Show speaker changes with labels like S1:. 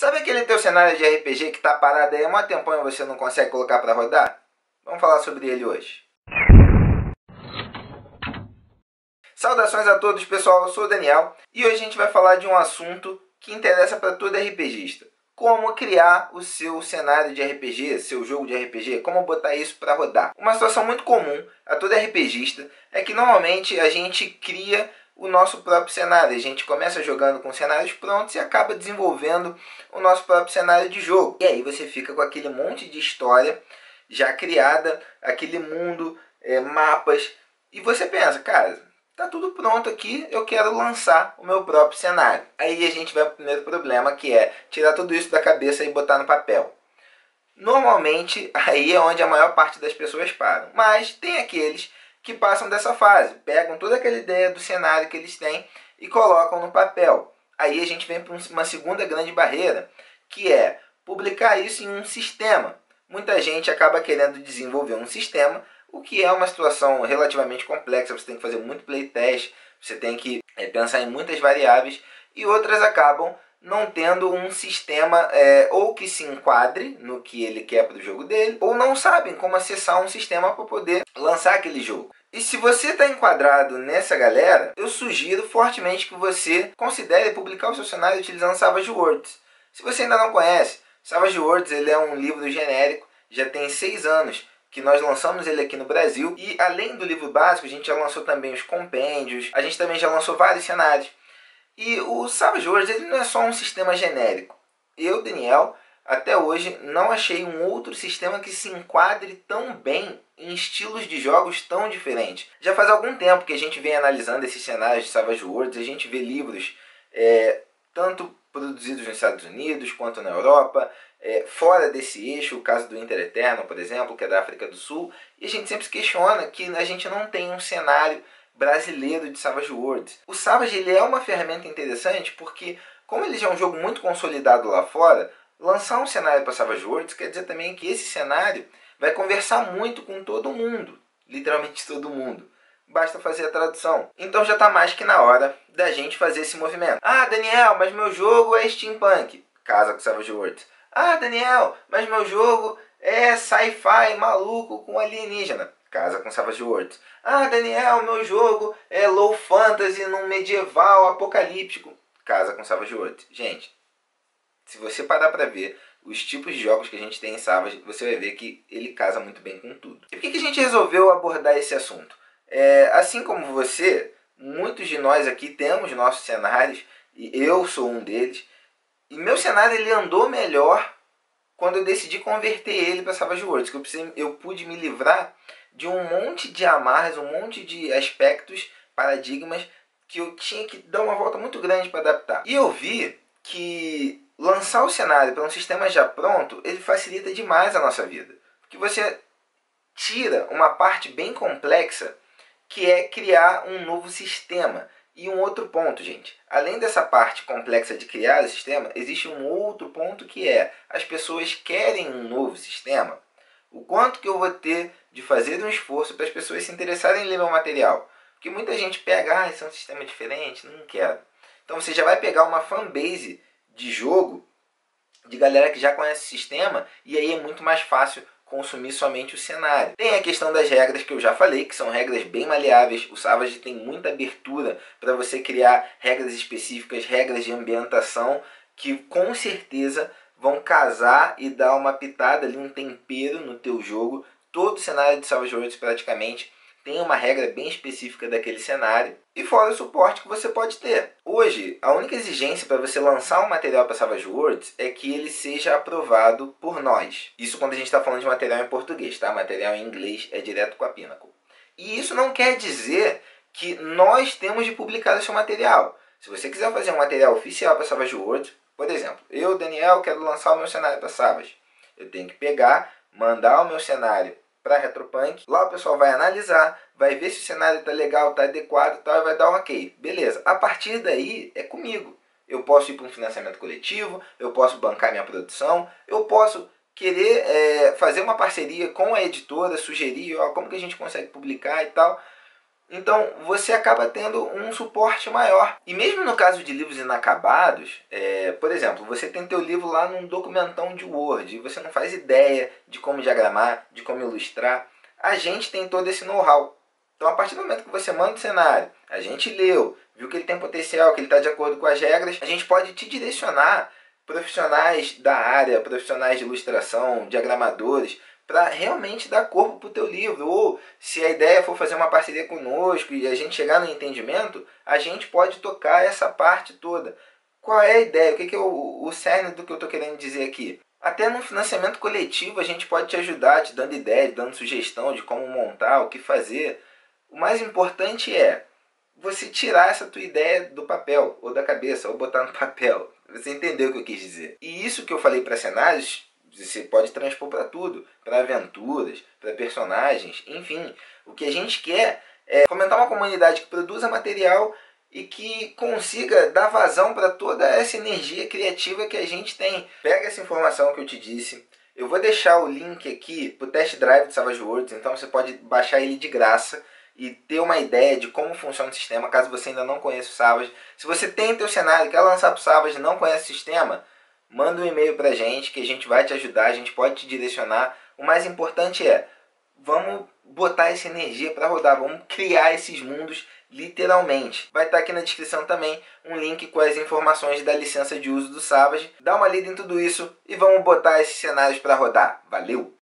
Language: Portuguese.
S1: Sabe aquele teu cenário de RPG que tá parado aí há um tempão e você não consegue colocar para rodar? Vamos falar sobre ele hoje. Saudações a todos, pessoal. Eu sou o Daniel e hoje a gente vai falar de um assunto que interessa para todo RPGista. Como criar o seu cenário de RPG, seu jogo de RPG, como botar isso para rodar. Uma situação muito comum a todo RPGista é que normalmente a gente cria o nosso próprio cenário. A gente começa jogando com cenários prontos e acaba desenvolvendo o nosso próprio cenário de jogo. E aí você fica com aquele monte de história já criada, aquele mundo, é, mapas, e você pensa, cara, tá tudo pronto aqui, eu quero lançar o meu próprio cenário. Aí a gente vai para o primeiro problema, que é tirar tudo isso da cabeça e botar no papel. Normalmente, aí é onde a maior parte das pessoas param. Mas tem aqueles que passam dessa fase, pegam toda aquela ideia do cenário que eles têm e colocam no papel. Aí a gente vem para uma segunda grande barreira, que é publicar isso em um sistema. Muita gente acaba querendo desenvolver um sistema, o que é uma situação relativamente complexa. Você tem que fazer muito playtest, você tem que é, pensar em muitas variáveis e outras acabam não tendo um sistema é, ou que se enquadre no que ele quer para o jogo dele, ou não sabem como acessar um sistema para poder lançar aquele jogo. E se você está enquadrado nessa galera, eu sugiro fortemente que você considere publicar o seu cenário utilizando Savage Worlds. Se você ainda não conhece, Savage Worlds ele é um livro genérico, já tem seis anos que nós lançamos ele aqui no Brasil. E além do livro básico, a gente já lançou também os compêndios, a gente também já lançou vários cenários. E o Savage Worlds ele não é só um sistema genérico. Eu, Daniel, até hoje não achei um outro sistema que se enquadre tão bem em estilos de jogos tão diferentes. Já faz algum tempo que a gente vem analisando esses cenários de Savage Worlds, a gente vê livros é, tanto produzidos nos Estados Unidos quanto na Europa, é, fora desse eixo, o caso do Inter Eterno, por exemplo, que é da África do Sul, e a gente sempre se questiona que a gente não tem um cenário brasileiro de Savage Worlds. O Savage ele é uma ferramenta interessante porque, como ele já é um jogo muito consolidado lá fora, lançar um cenário para Savage Worlds quer dizer também que esse cenário vai conversar muito com todo mundo, literalmente todo mundo. Basta fazer a tradução. Então já está mais que na hora da gente fazer esse movimento. Ah, Daniel, mas meu jogo é steampunk. Casa com Savage Worlds. Ah, Daniel, mas meu jogo é sci-fi maluco com alienígena. Casa com Savage Worlds. Ah, Daniel, meu jogo é low fantasy num medieval apocalíptico. Casa com Savage Worlds. Gente, se você parar para ver os tipos de jogos que a gente tem em Savage, você vai ver que ele casa muito bem com tudo. E por que, que a gente resolveu abordar esse assunto? É, assim como você, muitos de nós aqui temos nossos cenários, e eu sou um deles, e meu cenário ele andou melhor quando eu decidi converter ele para Savage Worlds, que eu, precisei, eu pude me livrar de um monte de amarras, um monte de aspectos, paradigmas que eu tinha que dar uma volta muito grande para adaptar. E eu vi que lançar o cenário para um sistema já pronto, ele facilita demais a nossa vida. Porque você tira uma parte bem complexa que é criar um novo sistema. E um outro ponto, gente. Além dessa parte complexa de criar o sistema, existe um outro ponto que é as pessoas querem um novo sistema o quanto que eu vou ter de fazer um esforço para as pessoas se interessarem em ler meu material. Porque muita gente pega, ah, isso é um sistema diferente, não quero. Então você já vai pegar uma fanbase de jogo, de galera que já conhece o sistema, e aí é muito mais fácil consumir somente o cenário. Tem a questão das regras que eu já falei, que são regras bem maleáveis. O Savage tem muita abertura para você criar regras específicas, regras de ambientação, que com certeza vão casar e dar uma pitada ali, um tempero no teu jogo. Todo cenário de Savage Worlds praticamente tem uma regra bem específica daquele cenário e fora o suporte que você pode ter. Hoje, a única exigência para você lançar um material para Savage Worlds é que ele seja aprovado por nós. Isso quando a gente está falando de material em português, tá? Material em inglês é direto com a Pinnacle. E isso não quer dizer que nós temos de publicar o seu material. Se você quiser fazer um material oficial para Savage Worlds, por exemplo, eu, Daniel, quero lançar o meu cenário para Savage. Eu tenho que pegar, mandar o meu cenário para Retropunk. Lá o pessoal vai analisar, vai ver se o cenário está legal, está adequado e tal, e vai dar um ok. Beleza. A partir daí é comigo. Eu posso ir para um financiamento coletivo, eu posso bancar minha produção, eu posso querer é, fazer uma parceria com a editora, sugerir ó, como que a gente consegue publicar e tal. Então você acaba tendo um suporte maior. E mesmo no caso de livros inacabados, é, por exemplo, você tem teu livro lá num documentão de Word e você não faz ideia de como diagramar, de como ilustrar. A gente tem todo esse know-how. Então a partir do momento que você manda o cenário, a gente leu, viu que ele tem potencial, que ele está de acordo com as regras, a gente pode te direcionar profissionais da área, profissionais de ilustração, diagramadores, para realmente dar corpo para o teu livro. Ou se a ideia for fazer uma parceria conosco e a gente chegar no entendimento, a gente pode tocar essa parte toda. Qual é a ideia? O que, é o, o cerne do que eu estou querendo dizer aqui? Até no financiamento coletivo a gente pode te ajudar, te dando ideia, dando sugestão de como montar, o que fazer. O mais importante é você tirar essa tua ideia do papel, ou da cabeça, ou botar no papel. Você entendeu o que eu quis dizer. E isso que eu falei para cenários você pode transpor para tudo, para aventuras, para personagens, enfim. O que a gente quer é fomentar uma comunidade que produza material e que consiga dar vazão para toda essa energia criativa que a gente tem. Pega essa informação que eu te disse. Eu vou deixar o link aqui para o test drive do Savage Worlds, então você pode baixar ele de graça e ter uma ideia de como funciona o sistema, caso você ainda não conheça o Savage. Se você tem teu cenário, quer lançar para o Savage e não conhece o sistema, manda um e-mail para a gente que a gente vai te ajudar, a gente pode te direcionar. O mais importante é, vamos botar essa energia para rodar, vamos criar esses mundos literalmente. Vai estar tá aqui na descrição também um link com as informações da licença de uso do Savage. Dá uma lida em tudo isso e vamos botar esses cenários para rodar. Valeu!